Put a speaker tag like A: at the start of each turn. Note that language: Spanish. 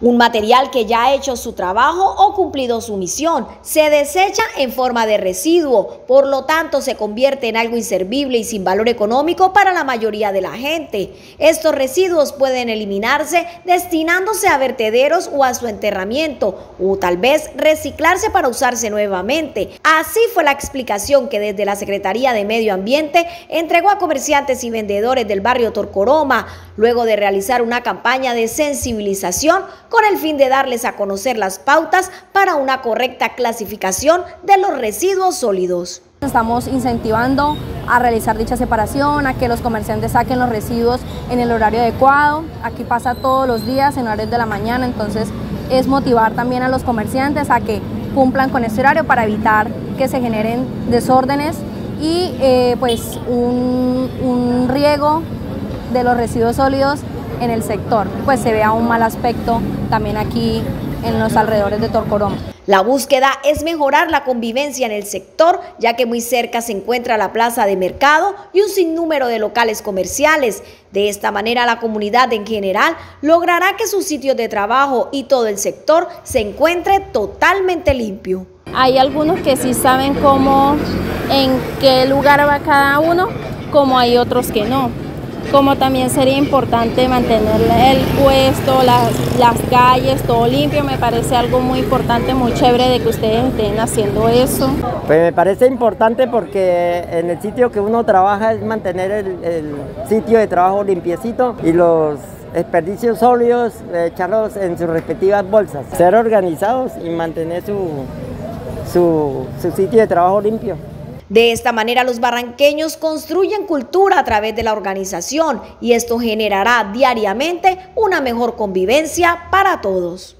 A: Un material que ya ha hecho su trabajo o cumplido su misión se desecha en forma de residuo, por lo tanto se convierte en algo inservible y sin valor económico para la mayoría de la gente. Estos residuos pueden eliminarse destinándose a vertederos o a su enterramiento o tal vez reciclarse para usarse nuevamente. Así fue la explicación que desde la Secretaría de Medio Ambiente entregó a comerciantes y vendedores del barrio Torcoroma, luego de realizar una campaña de sensibilización con el fin de darles a conocer las pautas para una correcta clasificación de los residuos sólidos.
B: Estamos incentivando a realizar dicha separación, a que los comerciantes saquen los residuos en el horario adecuado. Aquí pasa todos los días en horarios de la mañana, entonces es motivar también a los comerciantes a que cumplan con este horario para evitar que se generen desórdenes y eh, pues un, un riego de los residuos sólidos en el sector, pues se vea un mal aspecto también aquí en los alrededores de Torcoroma.
A: La búsqueda es mejorar la convivencia en el sector, ya que muy cerca se encuentra la plaza de mercado y un sinnúmero de locales comerciales. De esta manera la comunidad en general logrará que sus sitios de trabajo y todo el sector se encuentre totalmente limpio.
C: Hay algunos que sí saben cómo, en qué lugar va cada uno, como hay otros que no como también sería importante mantener el puesto, las, calles, todo limpio, me parece algo muy importante, muy chévere de que ustedes estén haciendo eso.
D: Pues me parece importante porque en el sitio que uno trabaja es mantener el, sitio de trabajo limpiecito y los desperdicios sólidos echarlos en sus respectivas bolsas, ser organizados y mantener su, su sitio de trabajo limpio.
A: De esta manera los barranqueños construyen cultura a través de la organización y esto generará diariamente una mejor convivencia para todos.